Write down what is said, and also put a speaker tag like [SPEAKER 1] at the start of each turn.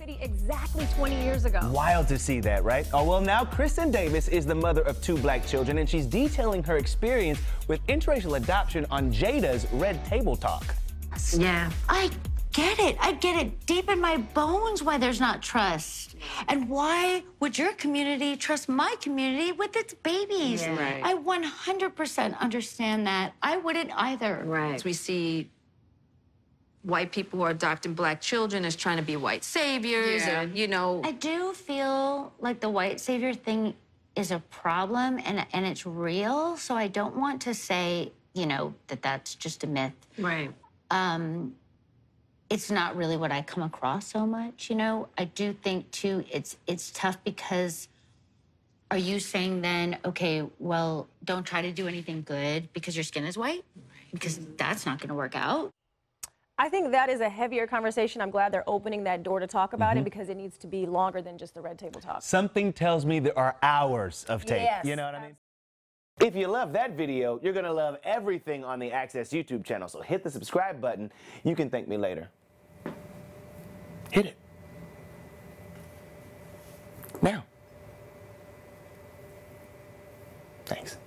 [SPEAKER 1] City exactly 20 years ago.
[SPEAKER 2] Wild to see that, right? Oh, well, now Kristin Davis is the mother of two black children, and she's detailing her experience with interracial adoption on Jada's Red Table Talk.
[SPEAKER 3] Yeah.
[SPEAKER 4] I get it. I get it deep in my bones why there's not trust. And why would your community trust my community with its babies?
[SPEAKER 3] Yeah. Right.
[SPEAKER 4] I 100% understand that. I wouldn't either.
[SPEAKER 3] Right.
[SPEAKER 5] We see white people who are adopting black children as trying to be white saviors,
[SPEAKER 3] Yeah.
[SPEAKER 5] and you know,
[SPEAKER 4] I do feel like the white savior thing is a problem and, and it's real. So I don't want to say, you know, that that's just a myth.
[SPEAKER 3] Right.
[SPEAKER 4] um, it's not really what I come across so much. You know, I do think too it's it's tough because are you saying then, okay, well, don't try to do anything good because your skin is white? Because that's not going to work out.
[SPEAKER 1] I think that is a heavier conversation. I'm glad they're opening that door to talk about it mm-hmm. because it needs to be longer than just the red table talk.
[SPEAKER 2] Something tells me there are hours of tape.
[SPEAKER 1] Yes.
[SPEAKER 2] You know what I mean? If you love that video, you're going to love everything on the Access YouTube channel. So hit the subscribe button. You can thank me later. Hit it. Now. Thanks.